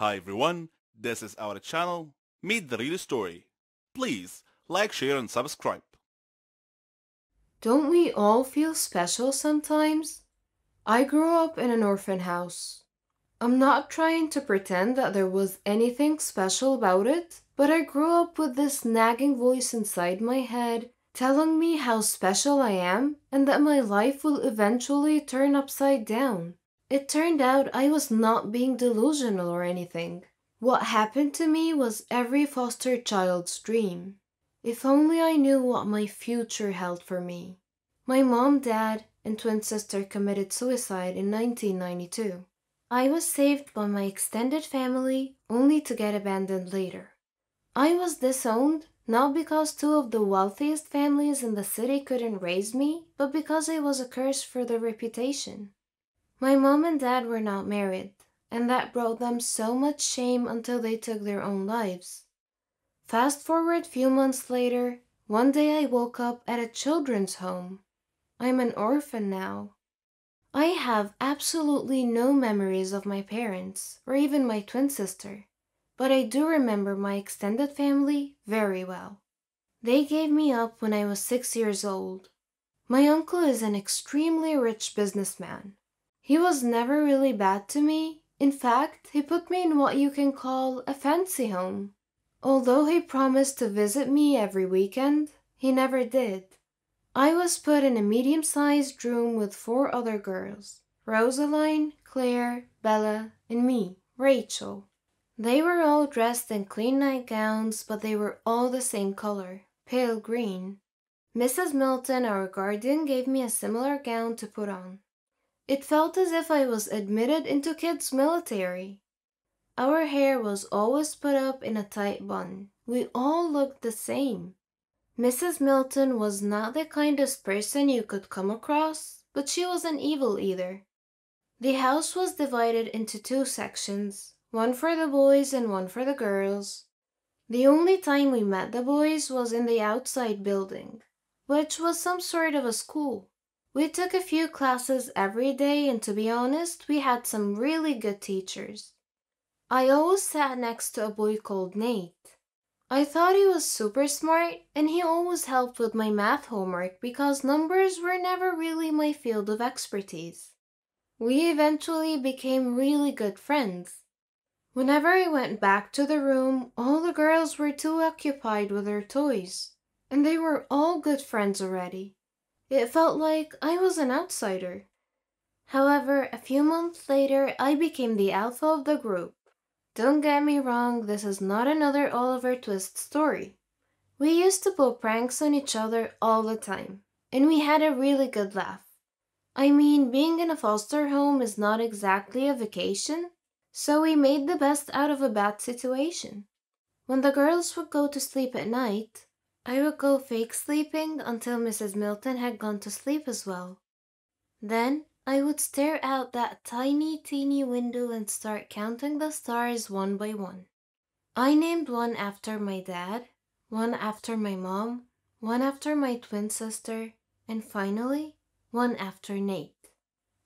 Hi everyone, this is our channel, Meet the Real Story. Please like, share and subscribe. Don't we all feel special sometimes? I grew up in an orphan house. I'm not trying to pretend that there was anything special about it, but I grew up with this nagging voice inside my head telling me how special I am and that my life will eventually turn upside down. It turned out I was not being delusional or anything. What happened to me was every foster child's dream. If only I knew what my future held for me. My mom, dad, and twin sister committed suicide in 1992. I was saved by my extended family only to get abandoned later. I was disowned not because two of the wealthiest families in the city couldn't raise me, but because I was a curse for their reputation. My mom and dad were not married, and that brought them so much shame until they took their own lives. Fast forward few months later, one day I woke up at a children's home. I'm an orphan now. I have absolutely no memories of my parents or even my twin sister, but I do remember my extended family very well. They gave me up when I was six years old. My uncle is an extremely rich businessman. He was never really bad to me. In fact, he put me in what you can call a fancy home. Although he promised to visit me every weekend, he never did. I was put in a medium sized room with four other girls Rosaline, Claire, Bella, and me, Rachel. They were all dressed in clean nightgowns, but they were all the same color pale green. Mrs. Milton, our guardian, gave me a similar gown to put on. It felt as if I was admitted into kids' military. Our hair was always put up in a tight bun. We all looked the same. Mrs. Milton was not the kindest person you could come across, but she wasn't evil either. The house was divided into two sections, one for the boys and one for the girls. The only time we met the boys was in the outside building, which was some sort of a school. We took a few classes every day, and to be honest, we had some really good teachers. I always sat next to a boy called Nate. I thought he was super smart, and he always helped with my math homework because numbers were never really my field of expertise. We eventually became really good friends. Whenever I went back to the room, all the girls were too occupied with their toys, and they were all good friends already. It felt like I was an outsider. However, a few months later, I became the alpha of the group. Don't get me wrong, this is not another Oliver Twist story. We used to pull pranks on each other all the time, and we had a really good laugh. I mean, being in a foster home is not exactly a vacation, so we made the best out of a bad situation. When the girls would go to sleep at night, I would go fake sleeping until Mrs. Milton had gone to sleep as well. Then I would stare out that tiny, teeny window and start counting the stars one by one. I named one after my dad, one after my mom, one after my twin sister, and finally, one after Nate.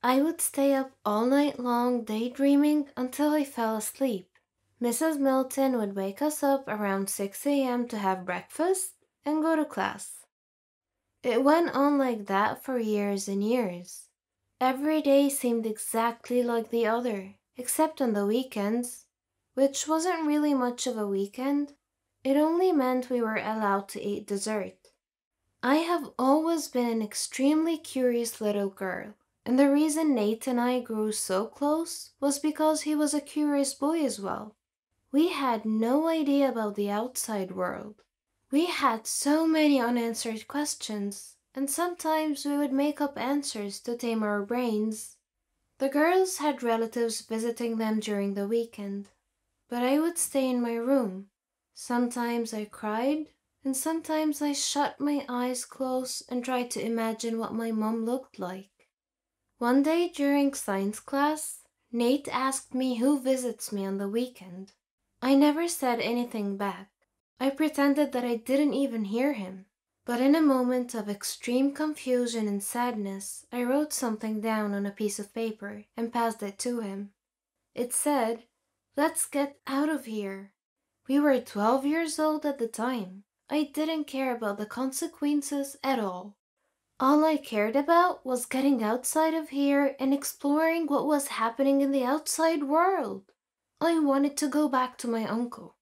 I would stay up all night long daydreaming until I fell asleep. Mrs. Milton would wake us up around 6 a.m. to have breakfast and go to class. It went on like that for years and years. Every day seemed exactly like the other, except on the weekends, which wasn't really much of a weekend. It only meant we were allowed to eat dessert. I have always been an extremely curious little girl, and the reason Nate and I grew so close was because he was a curious boy as well. We had no idea about the outside world. We had so many unanswered questions and sometimes we would make up answers to tame our brains. The girls had relatives visiting them during the weekend, but I would stay in my room. Sometimes I cried, and sometimes I shut my eyes close and tried to imagine what my mom looked like. One day during science class, Nate asked me who visits me on the weekend. I never said anything back. I pretended that I didn't even hear him. But in a moment of extreme confusion and sadness, I wrote something down on a piece of paper and passed it to him. It said, Let's get out of here. We were 12 years old at the time. I didn't care about the consequences at all. All I cared about was getting outside of here and exploring what was happening in the outside world. I wanted to go back to my uncle,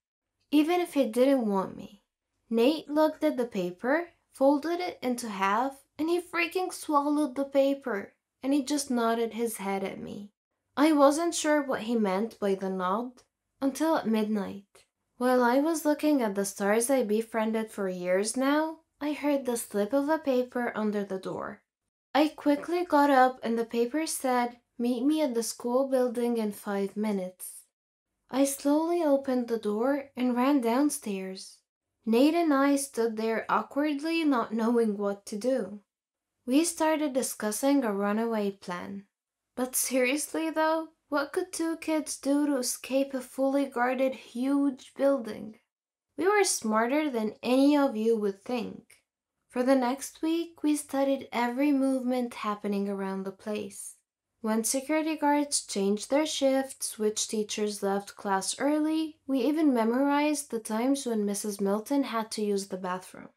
even if he didn't want me. Nate looked at the paper, folded it into half, and he freaking swallowed the paper, and he just nodded his head at me. I wasn't sure what he meant by the nod until at midnight. While I was looking at the stars I befriended for years now, I heard the slip of a paper under the door. I quickly got up and the paper said, Meet me at the school building in five minutes. I slowly opened the door and ran downstairs. Nate and I stood there awkwardly, not knowing what to do. We started discussing a runaway plan. But seriously though, what could two kids do to escape a fully guarded huge building? We were smarter than any of you would think. For the next week, we studied every movement happening around the place. When security guards changed their shifts, which teachers left class early, we even memorized the times when Mrs. Milton had to use the bathroom.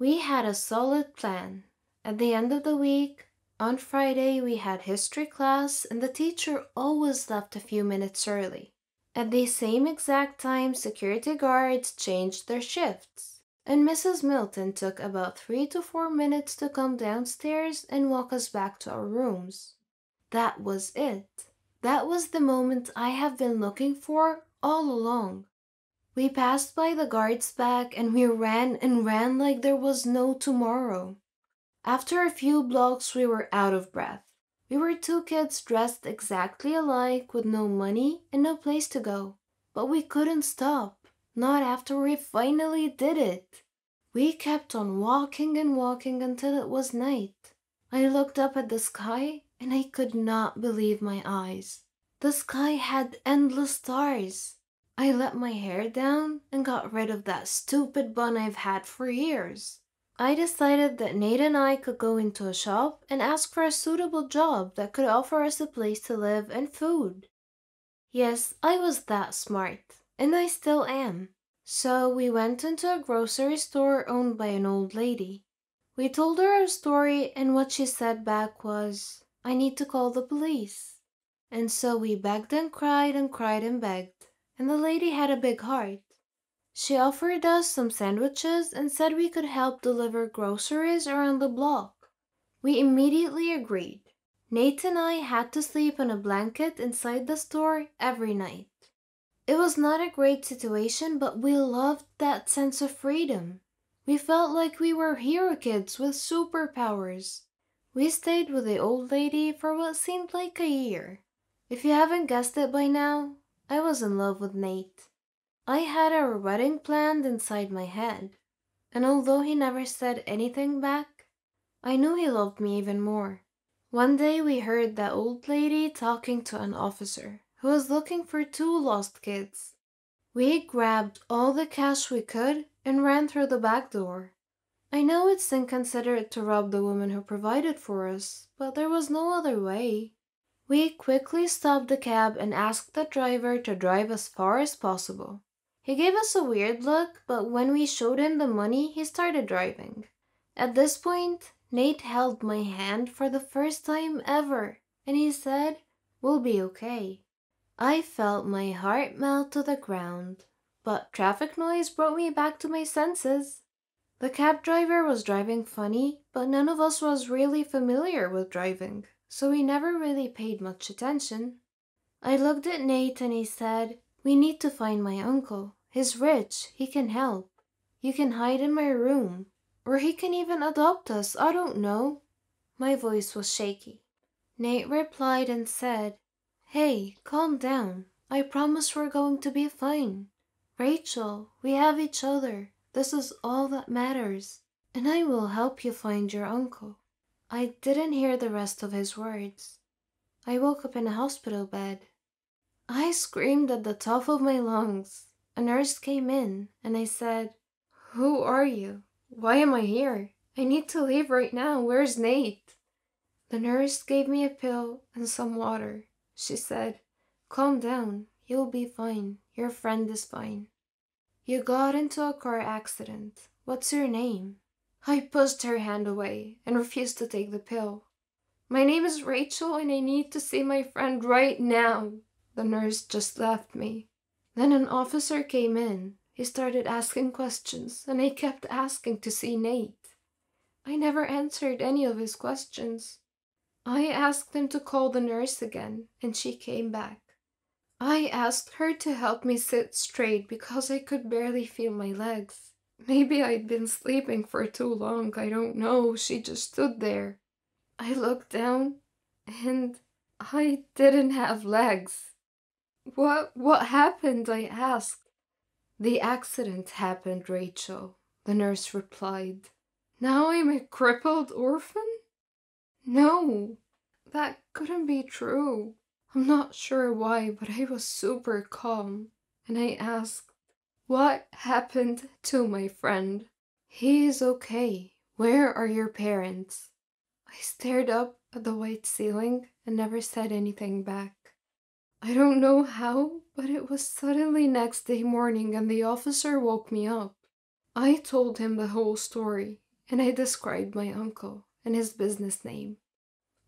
We had a solid plan. At the end of the week, on Friday, we had history class, and the teacher always left a few minutes early. At the same exact time, security guards changed their shifts, and Mrs. Milton took about three to four minutes to come downstairs and walk us back to our rooms. That was it. That was the moment I have been looking for all along. We passed by the guard's back and we ran and ran like there was no tomorrow. After a few blocks, we were out of breath. We were two kids dressed exactly alike with no money and no place to go. But we couldn't stop, not after we finally did it. We kept on walking and walking until it was night. I looked up at the sky and I could not believe my eyes. The sky had endless stars. I let my hair down and got rid of that stupid bun I've had for years. I decided that Nate and I could go into a shop and ask for a suitable job that could offer us a place to live and food. Yes, I was that smart, and I still am. So we went into a grocery store owned by an old lady. We told her our story, and what she said back was, I need to call the police. And so we begged and cried and cried and begged, and the lady had a big heart. She offered us some sandwiches and said we could help deliver groceries around the block. We immediately agreed. Nate and I had to sleep on a blanket inside the store every night. It was not a great situation, but we loved that sense of freedom. We felt like we were hero kids with superpowers. We stayed with the old lady for what seemed like a year. If you haven't guessed it by now, I was in love with Nate. I had our wedding planned inside my head, and although he never said anything back, I knew he loved me even more. One day we heard that old lady talking to an officer who was looking for two lost kids. We grabbed all the cash we could and ran through the back door. I know it's inconsiderate to rob the woman who provided for us, but there was no other way. We quickly stopped the cab and asked the driver to drive as far as possible. He gave us a weird look, but when we showed him the money, he started driving. At this point, Nate held my hand for the first time ever, and he said, We'll be okay. I felt my heart melt to the ground, but traffic noise brought me back to my senses. The cab driver was driving funny, but none of us was really familiar with driving, so we never really paid much attention. I looked at Nate and he said, we need to find my uncle. He's rich. He can help. You can hide in my room. Or he can even adopt us. I don't know. My voice was shaky. Nate replied and said, Hey, calm down. I promise we're going to be fine. Rachel, we have each other. This is all that matters. And I will help you find your uncle. I didn't hear the rest of his words. I woke up in a hospital bed. I screamed at the top of my lungs. A nurse came in, and I said, Who are you? Why am I here? I need to leave right now. Where's Nate? The nurse gave me a pill and some water. She said, Calm down. You'll be fine. Your friend is fine. You got into a car accident. What's your name? I pushed her hand away and refused to take the pill. My name is Rachel and I need to see my friend right now. The nurse just left me. Then an officer came in. He started asking questions and I kept asking to see Nate. I never answered any of his questions. I asked him to call the nurse again and she came back. I asked her to help me sit straight because I could barely feel my legs. Maybe I'd been sleeping for too long, I don't know. She just stood there. I looked down and I didn't have legs. What what happened? I asked. The accident happened, Rachel, the nurse replied. Now I'm a crippled orphan? No, that couldn't be true. I'm not sure why, but I was super calm and I asked, What happened to my friend? He is okay. Where are your parents? I stared up at the white ceiling and never said anything back. I don't know how, but it was suddenly next day morning and the officer woke me up. I told him the whole story and I described my uncle and his business name.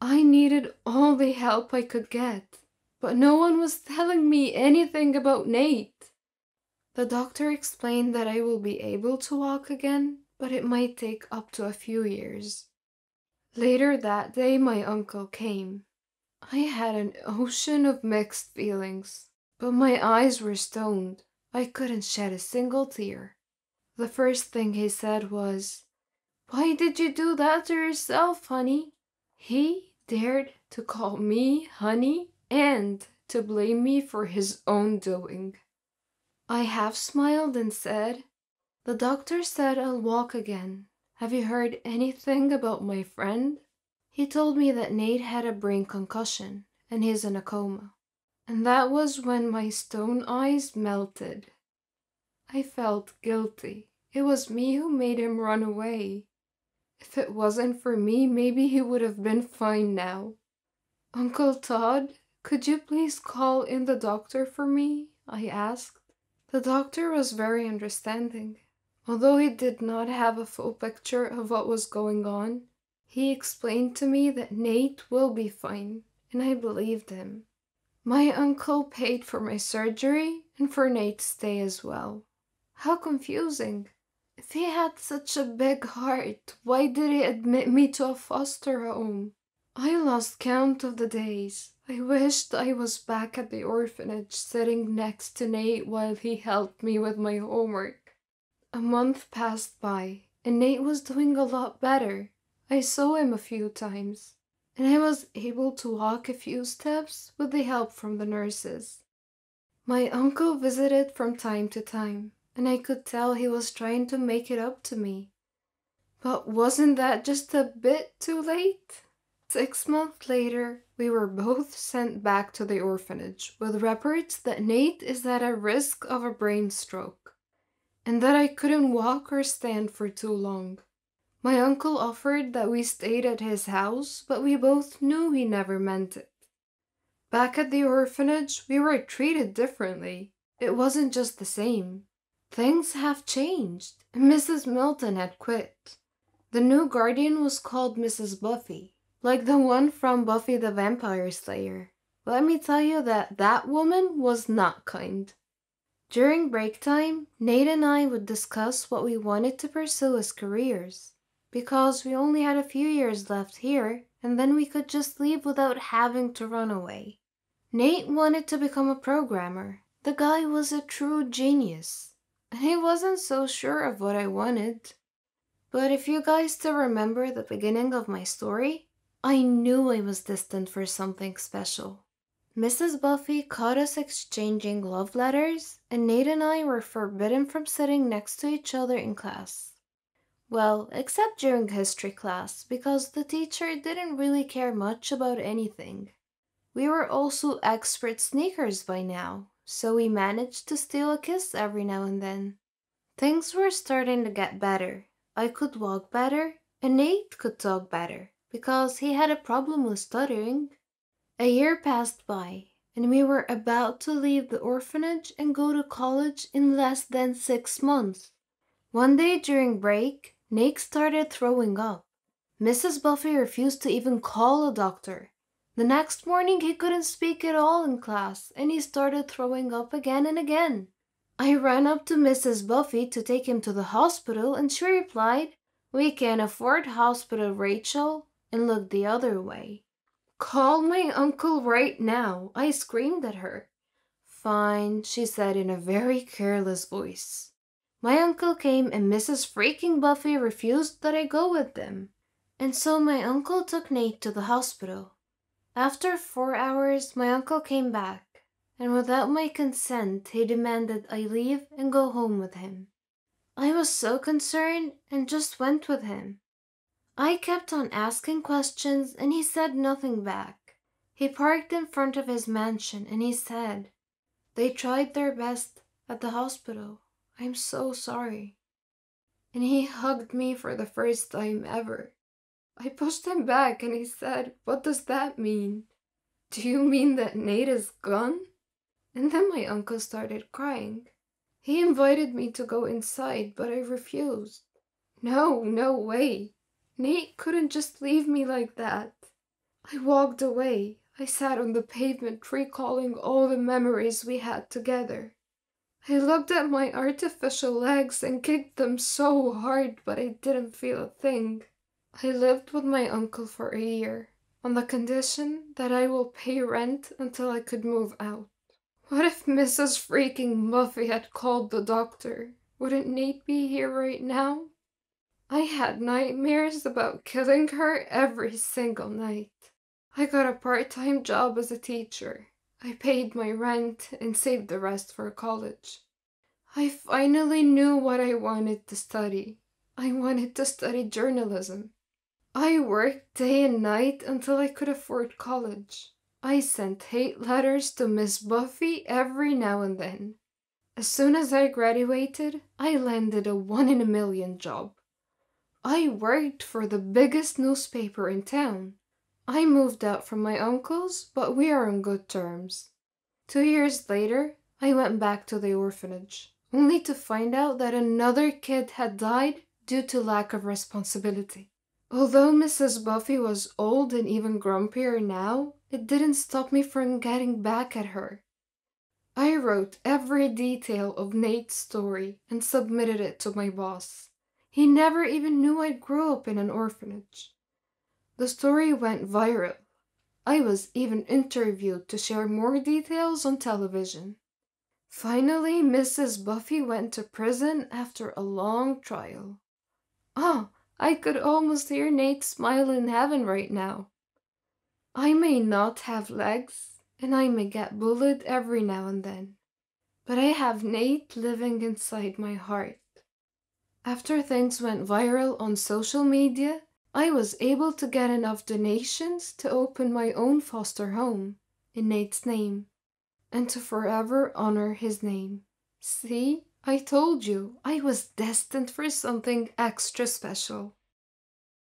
I needed all the help I could get, but no one was telling me anything about Nate. The doctor explained that I will be able to walk again, but it might take up to a few years. Later that day, my uncle came. I had an ocean of mixed feelings, but my eyes were stoned. I couldn't shed a single tear. The first thing he said was, Why did you do that to yourself, honey? He dared to call me honey and to blame me for his own doing. I half smiled and said, The doctor said I'll walk again. Have you heard anything about my friend? He told me that Nate had a brain concussion and he's in a coma. And that was when my stone eyes melted. I felt guilty. It was me who made him run away. If it wasn't for me, maybe he would have been fine now. Uncle Todd, could you please call in the doctor for me? I asked. The doctor was very understanding. Although he did not have a full picture of what was going on, he explained to me that Nate will be fine, and I believed him. My uncle paid for my surgery and for Nate's stay as well. How confusing! If he had such a big heart, why did he admit me to a foster home? I lost count of the days. I wished I was back at the orphanage sitting next to Nate while he helped me with my homework. A month passed by, and Nate was doing a lot better. I saw him a few times, and I was able to walk a few steps with the help from the nurses. My uncle visited from time to time, and I could tell he was trying to make it up to me. But wasn't that just a bit too late? Six months later, we were both sent back to the orphanage with reports that Nate is at a risk of a brain stroke and that I couldn't walk or stand for too long. My uncle offered that we stayed at his house, but we both knew he never meant it. Back at the orphanage, we were treated differently. It wasn't just the same. Things have changed. Mrs. Milton had quit. The new guardian was called Mrs. Buffy, like the one from Buffy the Vampire Slayer. Let me tell you that that woman was not kind. During break time, Nate and I would discuss what we wanted to pursue as careers, because we only had a few years left here, and then we could just leave without having to run away. Nate wanted to become a programmer. The guy was a true genius. I wasn't so sure of what I wanted. But if you guys still remember the beginning of my story, I knew I was destined for something special. Mrs. Buffy caught us exchanging love letters, and Nate and I were forbidden from sitting next to each other in class. Well, except during history class, because the teacher didn't really care much about anything. We were also expert sneakers by now, so we managed to steal a kiss every now and then. Things were starting to get better. I could walk better, and Nate could talk better because he had a problem with stuttering. A year passed by, and we were about to leave the orphanage and go to college in less than six months. One day during break, Nate started throwing up. Mrs. Buffy refused to even call a doctor. The next morning, he couldn't speak at all in class and he started throwing up again and again. I ran up to Mrs. Buffy to take him to the hospital and she replied, We can't afford hospital, Rachel, and looked the other way. Call my uncle right now, I screamed at her. Fine, she said in a very careless voice. My uncle came and Mrs. freaking Buffy refused that I go with them. And so my uncle took Nate to the hospital. After four hours, my uncle came back, and without my consent, he demanded I leave and go home with him. I was so concerned and just went with him. I kept on asking questions and he said nothing back. He parked in front of his mansion and he said, They tried their best at the hospital. I'm so sorry. And he hugged me for the first time ever. I pushed him back and he said, What does that mean? Do you mean that Nate is gone? And then my uncle started crying. He invited me to go inside, but I refused. No, no way. Nate couldn't just leave me like that. I walked away. I sat on the pavement recalling all the memories we had together. I looked at my artificial legs and kicked them so hard, but I didn't feel a thing. I lived with my uncle for a year, on the condition that I will pay rent until I could move out. What if Mrs. freaking Buffy had called the doctor? Wouldn't Nate be here right now? I had nightmares about killing her every single night. I got a part time job as a teacher. I paid my rent and saved the rest for college. I finally knew what I wanted to study. I wanted to study journalism. I worked day and night until I could afford college. I sent hate letters to Miss Buffy every now and then. As soon as I graduated, I landed a one in a million job. I worked for the biggest newspaper in town. I moved out from my uncle's, but we are on good terms. Two years later, I went back to the orphanage, only to find out that another kid had died due to lack of responsibility. Although Mrs. Buffy was old and even grumpier now, it didn't stop me from getting back at her. I wrote every detail of Nate's story and submitted it to my boss. He never even knew I grew up in an orphanage. The story went viral. I was even interviewed to share more details on television. Finally, Mrs. Buffy went to prison after a long trial. Oh, I could almost hear Nate smile in heaven right now. I may not have legs, and I may get bullied every now and then, but I have Nate living inside my heart. After things went viral on social media, I was able to get enough donations to open my own foster home in Nate's name and to forever honor his name. See, I told you I was destined for something extra special.